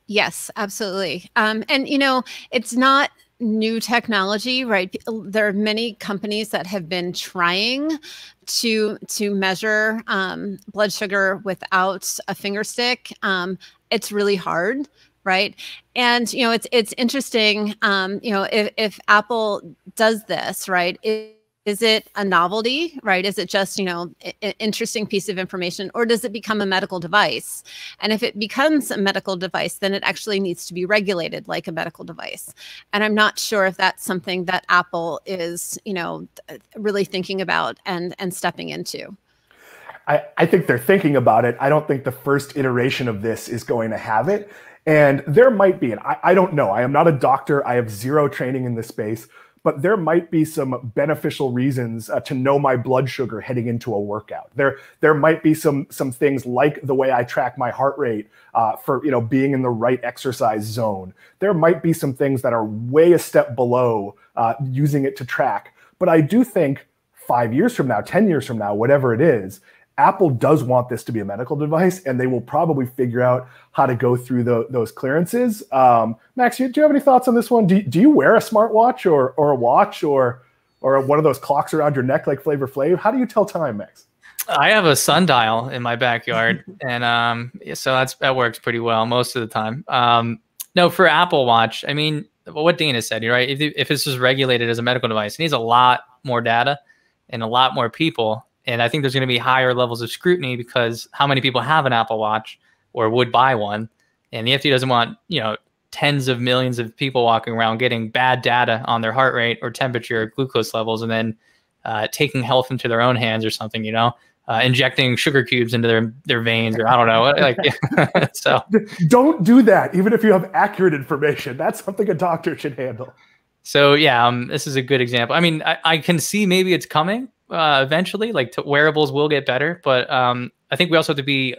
Yes, absolutely. Um, and you know, it's not new technology, right? There are many companies that have been trying to to measure um, blood sugar without a finger stick. Um, it's really hard right and you know it's it's interesting um you know if, if apple does this right it, is it a novelty right is it just you know interesting piece of information or does it become a medical device and if it becomes a medical device then it actually needs to be regulated like a medical device and i'm not sure if that's something that apple is you know really thinking about and and stepping into I, I think they're thinking about it. I don't think the first iteration of this is going to have it. And there might be, and I, I don't know. I am not a doctor. I have zero training in this space but there might be some beneficial reasons uh, to know my blood sugar heading into a workout. There, there might be some some things like the way I track my heart rate uh, for you know being in the right exercise zone. There might be some things that are way a step below uh, using it to track. But I do think five years from now, ten years from now, whatever it is, Apple does want this to be a medical device, and they will probably figure out how to go through the, those clearances. Um, Max, do you have any thoughts on this one? Do, do you wear a smartwatch or or a watch or or one of those clocks around your neck like Flavor Flav? How do you tell time, Max? I have a sundial in my backyard, and um, so that's that works pretty well most of the time. Um, no, for Apple Watch, I mean, what Dana said, you're right? If, if this is regulated as a medical device, it needs a lot more data and a lot more people and I think there's going to be higher levels of scrutiny because how many people have an Apple Watch or would buy one? And the FDA doesn't want, you know, tens of millions of people walking around getting bad data on their heart rate or temperature or glucose levels and then uh, taking health into their own hands or something, you know? Uh, injecting sugar cubes into their their veins or I don't know like so don't do that even if you have accurate information that's something a doctor should handle so yeah um, this is a good example I mean I, I can see maybe it's coming uh, eventually. Like wearables will get better, but um, I think we also have to be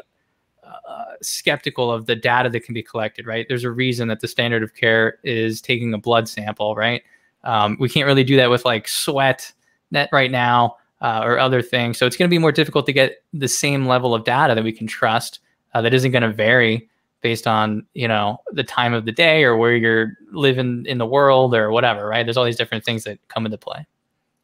uh, skeptical of the data that can be collected. Right? There's a reason that the standard of care is taking a blood sample. Right? Um, we can't really do that with like sweat net right now uh, or other things. So it's going to be more difficult to get the same level of data that we can trust. Uh, that isn't going to vary based on you know the time of the day or where you're living in the world or whatever. Right? There's all these different things that come into play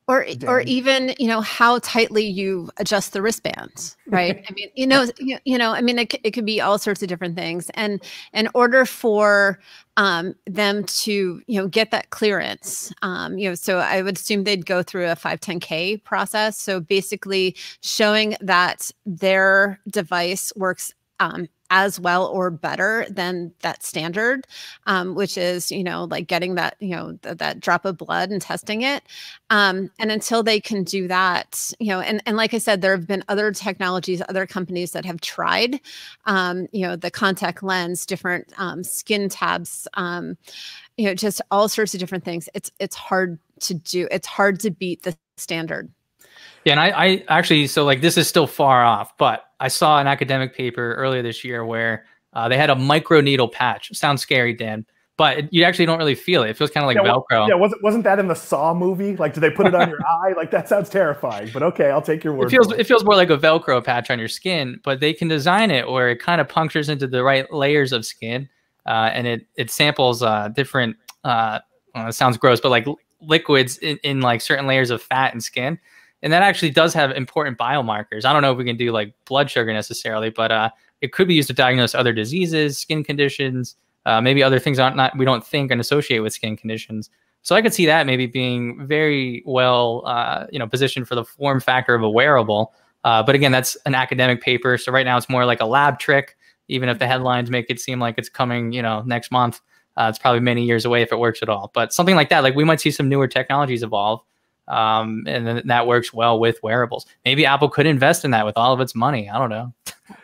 or or even you know how tightly you adjust the wristbands right? I mean you know you, you know i mean it, it could be all sorts of different things. And in order for um, them to you know get that clearance um, you know so i would assume they'd go through a 510k process. So basically showing that their device works um, as well or better than that standard, um, which is, you know, like getting that, you know, th- that drop of blood and testing it. Um, and until they can do that, you know, and, and like I said, there have been other technologies, other companies that have tried, um, you know, the contact lens, different um, skin tabs, um, you know, just all sorts of different things. It's, it's hard to do. It's hard to beat the standard. Yeah, and I, I actually so like this is still far off, but I saw an academic paper earlier this year where uh, they had a micro needle patch. Sounds scary, Dan, but you actually don't really feel it. It feels kind of like yeah, Velcro. yeah, wasn't wasn't that in the Saw movie? Like, do they put it on your eye? Like, that sounds terrifying. But okay, I'll take your word. It feels it. it feels more like a Velcro patch on your skin, but they can design it where it kind of punctures into the right layers of skin, uh, and it it samples uh, different. Uh, well, it sounds gross, but like liquids in, in like certain layers of fat and skin and that actually does have important biomarkers. I don't know if we can do like blood sugar necessarily, but uh, it could be used to diagnose other diseases, skin conditions, uh, maybe other things aren't not we don't think and associate with skin conditions. So I could see that maybe being very well, uh, you know, positioned for the form factor of a wearable. Uh, but again, that's an academic paper, so right now it's more like a lab trick. Even if the headlines make it seem like it's coming, you know, next month, uh, it's probably many years away if it works at all. But something like that, like we might see some newer technologies evolve um, and then that works well with wearables. Maybe Apple could invest in that with all of its money. I don't know.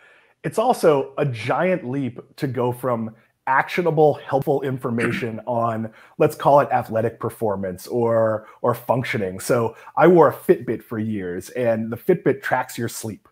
It's also a giant leap to go from actionable helpful information on let's call it athletic performance or or functioning so i wore a fitbit for years and the fitbit tracks your sleep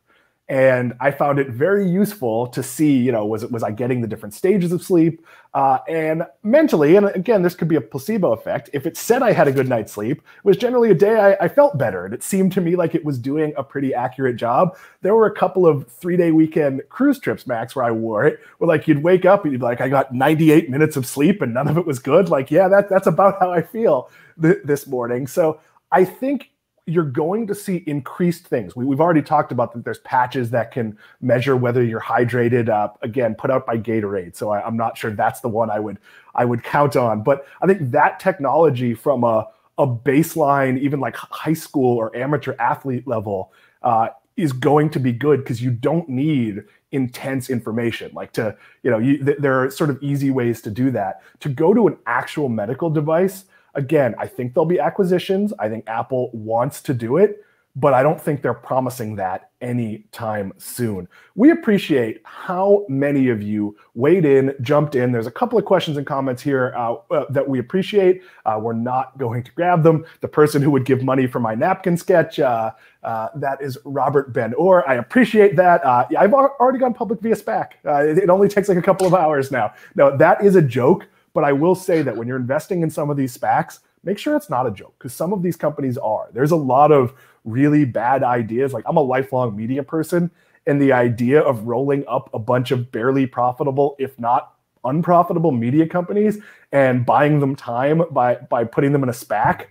and I found it very useful to see, you know, was it was I getting the different stages of sleep, uh, and mentally, and again, this could be a placebo effect. If it said I had a good night's sleep, it was generally a day I, I felt better, and it seemed to me like it was doing a pretty accurate job. There were a couple of three day weekend cruise trips, Max, where I wore it, where like you'd wake up and you'd be like, I got 98 minutes of sleep and none of it was good. Like, yeah, that that's about how I feel th- this morning. So I think you're going to see increased things. We, have already talked about that there's patches that can measure whether you're hydrated. Uh, again, put out by Gatorade. So I, am not sure that's the one I would I would count on. But I think that technology from a a baseline, even like high school or amateur athlete level, uh, is going to be good because you don't need intense information like to you know you, th- there are sort of easy ways to do that to go to an actual medical device Again, I think there'll be acquisitions. I think Apple wants to do it, but I don't think they're promising that anytime soon. We appreciate how many of you weighed in, jumped in. There's a couple of questions and comments here uh, uh, that we appreciate. Uh, we're not going to grab them. The person who would give money for my napkin sketch, uh, uh, that is Robert Ben Orr. I appreciate that. Uh, I've already gone public via SPAC. It, it only takes like a couple of hours now. No, that is a joke. But I will say that when you're investing in some of these SPACs, make sure it's not a joke because some of these companies are. There's a lot of really bad ideas. Like I'm a lifelong media person, and the idea of rolling up a bunch of barely profitable, if not unprofitable media companies and buying them time by by putting them in a SPAC,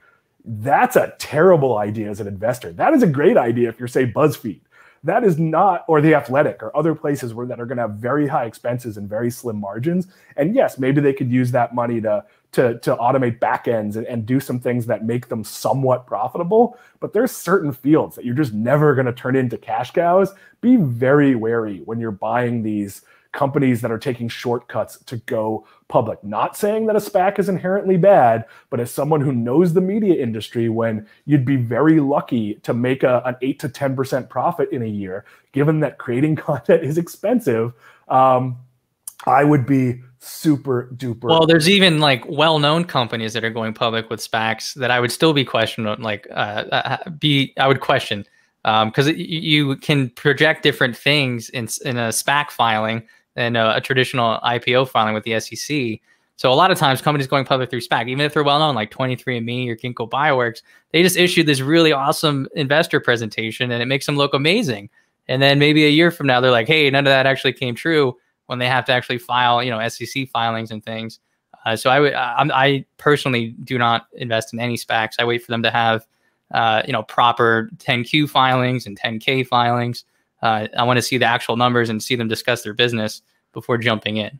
that's a terrible idea as an investor. That is a great idea if you're say BuzzFeed. That is not, or the athletic or other places where that are going to have very high expenses and very slim margins. And yes, maybe they could use that money to to, to automate backends and, and do some things that make them somewhat profitable. But there's certain fields that you're just never going to turn into cash cows. Be very wary when you're buying these companies that are taking shortcuts to go public. Not saying that a SPAC is inherently bad, but as someone who knows the media industry, when you'd be very lucky to make a, an 8 to 10% profit in a year, given that creating content is expensive, um, I would be super duper. Well, there's even like well-known companies that are going public with SPACs that I would still be questioning. Like, uh, uh be I would question because um, you can project different things in in a SPAC filing than a, a, traditional IPO filing with the SEC. So a lot of times companies going public through SPAC, even if they're well known, like 23andMe or Ginkgo Bioworks, they just issued this really awesome investor presentation and it makes them look amazing. And then maybe a year from now, they're like, hey, none of that actually came true when they have to actually file, you know, SEC filings and things. Uh, so I would, I, I, personally do not invest in any SPACs. I wait for them to have, uh, you know, proper 10Q filings and 10K filings. Uh, I want to see the actual numbers and see them discuss their business before jumping in.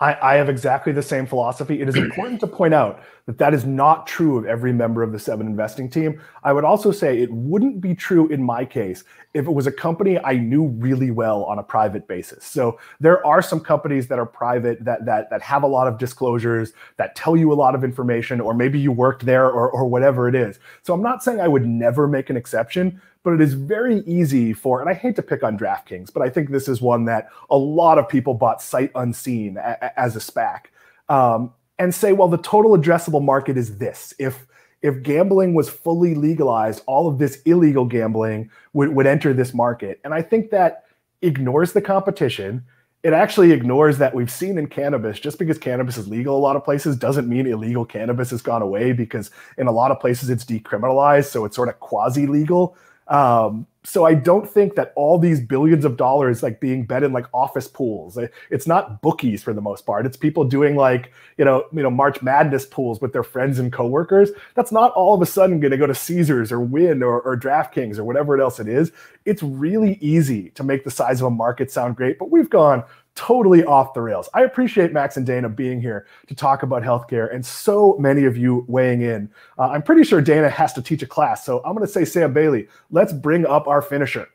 I, I have exactly the same philosophy. It is important to point out that that is not true of every member of the seven investing team. I would also say it wouldn't be true in my case if it was a company I knew really well on a private basis. So there are some companies that are private that that that have a lot of disclosures that tell you a lot of information, or maybe you worked there or or whatever it is. So I'm not saying I would never make an exception, but it is very easy for, and I hate to pick on DraftKings, but I think this is one that a lot of people bought sight unseen as a SPAC. Um, and say, well, the total addressable market is this. If if gambling was fully legalized, all of this illegal gambling would, would enter this market. And I think that ignores the competition. It actually ignores that we've seen in cannabis, just because cannabis is legal a lot of places doesn't mean illegal cannabis has gone away because in a lot of places it's decriminalized. So it's sort of quasi legal. Um, so I don't think that all these billions of dollars like being bet in like office pools. It's not bookies for the most part. It's people doing like you know you know March Madness pools with their friends and coworkers. That's not all of a sudden going to go to Caesars or Wynn or, or DraftKings or whatever else it is. It's really easy to make the size of a market sound great, but we've gone totally off the rails. I appreciate Max and Dana being here to talk about healthcare and so many of you weighing in. Uh, I'm pretty sure Dana has to teach a class. So I'm going to say, Sam Bailey, let's bring up our finisher.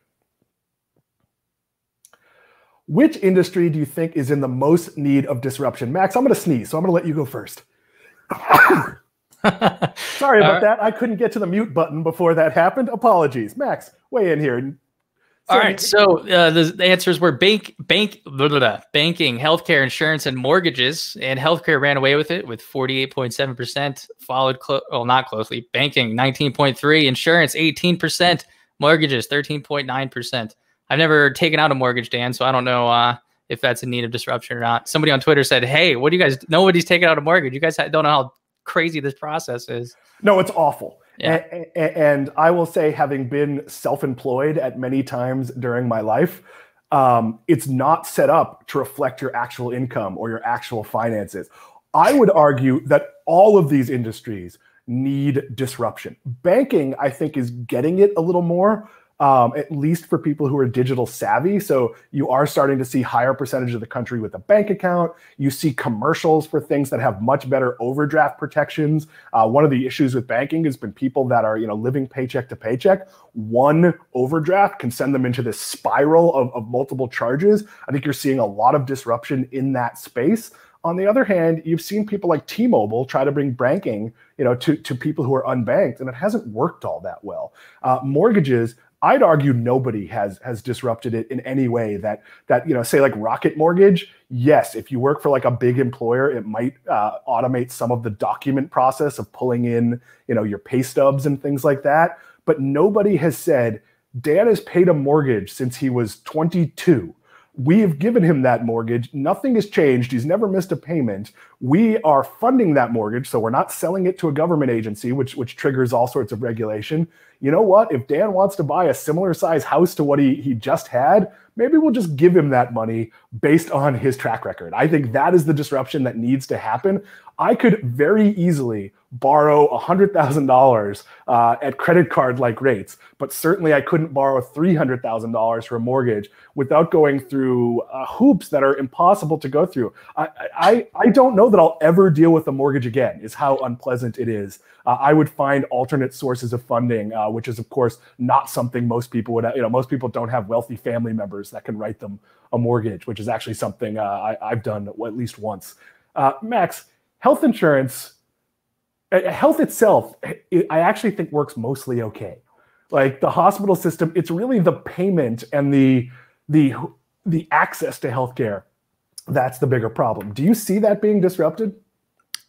Which industry do you think is in the most need of disruption? Max, I'm going to sneeze, so I'm going to let you go first. Sorry about uh, that. I couldn't get to the mute button before that happened. Apologies. Max, weigh in here. All right. So uh, the, the, answers were bank, bank, blah, blah, blah, banking, healthcare, insurance, and mortgages. And healthcare ran away with it with 48.7%, followed, clo- well, not closely, banking 19.3, insurance 18%, mortgages 13.9%. I've never taken out a mortgage, Dan, so I don't know uh, if that's in need of disruption or not. Somebody on Twitter said, hey, what do you guys, nobody's taking out a mortgage. You guys don't know how crazy this process is. No, it's awful. Yeah. And, and, I will say, having been self employed at many times during my life, um, it's not set up to reflect your actual income or your actual finances. I would argue that all of these industries need disruption. Banking, I think, is getting it a little more, um, at least for people who are digital savvy. So you are starting to see higher percentage of the country with a bank account. You see commercials for things that have much better overdraft protections. Uh, one of the issues with banking has been people that are you know living paycheck to paycheck. One overdraft can send them into this spiral of, of multiple charges. I think you're seeing a lot of disruption in that space. On the other hand, you've seen people like T-Mobile try to bring banking, you know, to, to people who are unbanked, and it hasn't worked all that well. Uh, mortgages, I'd argue nobody has has disrupted it in any way that that you know say like Rocket Mortgage. Yes, if you work for like a big employer, it might uh, automate some of the document process of pulling in you know your pay stubs and things like that. But nobody has said Dan has paid a mortgage since he was 22 we have given him that mortgage. Nothing has changed. He's never missed a payment. We are funding that mortgage, so we're not selling it to a government agency, which which triggers all sorts of regulation. You know what? If Dan wants to buy a similar size house to what he he just had, maybe we'll just give him that money based on his track record. I think that is the disruption that needs to happen. I could very easily borrow $100,000 uh, at credit card like rates, but certainly I couldn't borrow $300,000 for a mortgage without going through uh, hoops that are impossible to go through. I, I, I don't know that I'll ever deal with a mortgage again, is how unpleasant it is. Uh, I would find alternate sources of funding, uh, which is, of course, not something most people would, you know, most people don't have wealthy family members that can write them a mortgage, which is actually something uh, I, have done at least once. Uh, Max, health insurance health itself, I actually think works mostly okay. Like the hospital system, it's really the payment and the the the access to healthcare that's the bigger problem. Do you see that being disrupted?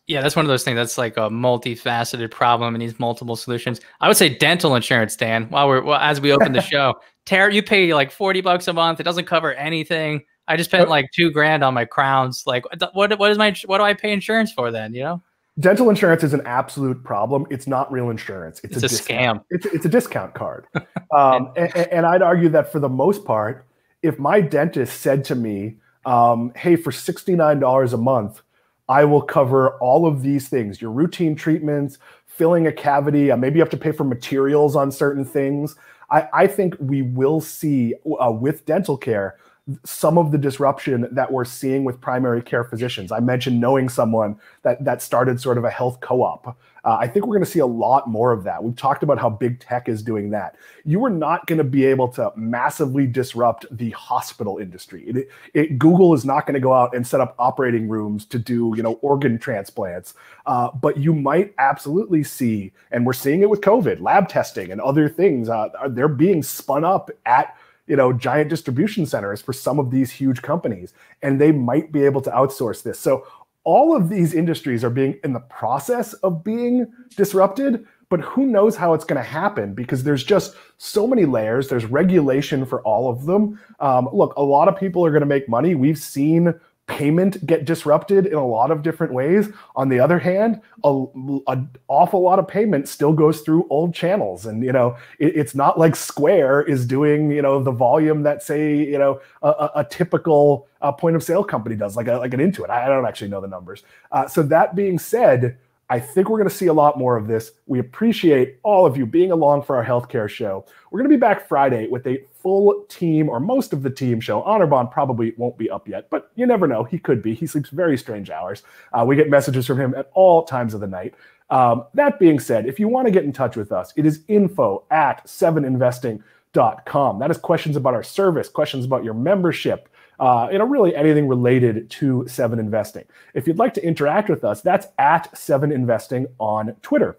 Yeah, that's one of those things that's like a multifaceted problem and needs multiple solutions. I would say dental insurance, Dan. While we're well, as we open the show, Tara, you pay like forty bucks a month. It doesn't cover anything. I just spent oh. like two grand on my crowns. Like, what? What is my? What do I pay insurance for then? You know? Dental insurance is an absolute problem. It's not real insurance. It's, it's a, a scam. It's, it's a discount card. um, and, and, I'd argue that for the most part, if my dentist said to me, um, hey, for $69 a month, I will cover all of these things your routine treatments, filling a cavity, uh, maybe you have to pay for materials on certain things. I, I think we will see uh, with dental care some of the disruption that we're seeing with primary care physicians. I mentioned knowing someone that that started sort of a health co-op. Uh, I think we're going to see a lot more of that. We've talked about how big tech is doing that. You are not going to be able to massively disrupt the hospital industry. It, it, Google is not going to go out and set up operating rooms to do, you know, organ transplants. Uh, but you might absolutely see, and we're seeing it with COVID, lab testing and other things. Uh, they're being spun up at you know giant distribution centers for some of these huge companies and they might be able to outsource this. So all of these industries are being in the process of being disrupted but who knows how it's going to happen because there's just so many layers. There's regulation for all of them. Um, look a lot of people are going to make money. We've seen payment get disrupted in a lot of different ways. On the other hand, an awful lot of payment still goes through old channels, and you know it, it's not like Square is doing you know the volume that say you know a, a typical uh, point of sale company does, like a, like an Intuit. I, I don't actually know the numbers. Uh, so that being said. I think we're going to see a lot more of this. We appreciate all of you being along for our healthcare show. We're going to be back Friday with a full team or most of the team show. Anirban probably won't be up yet, but you never know. He could be. He sleeps very strange hours. Uh, we get messages from him at all times of the night. Um, that being said, if you want to get in touch with us, it is info at 7investing.com. That is questions about our service, questions about your membership, uh, you know, really anything related to Seven Investing. If you'd like to interact with us, that's at Seven Investing on Twitter.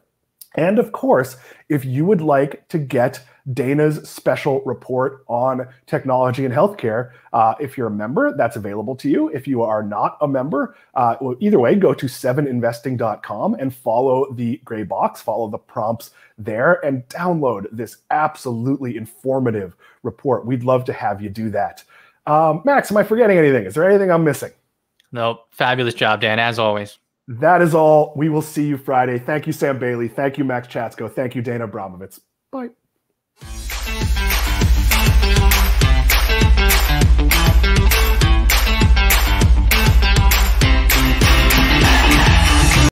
And of course, if you would like to get Dana's special report on technology and healthcare, uh, if you're a member, that's available to you. If you are not a member, uh, well, either way, go to 7investing.com and follow the gray box, follow the prompts there, and download this absolutely informative report. We'd love to have you do that. Um, Max, am I forgetting anything? Is there anything I'm missing? No, fabulous job, Dan, as always. That is all. We will see you Friday. Thank you, Sam Bailey. Thank you, Maxx Chatsko. Thank you, Dana Abramowitz. Bye.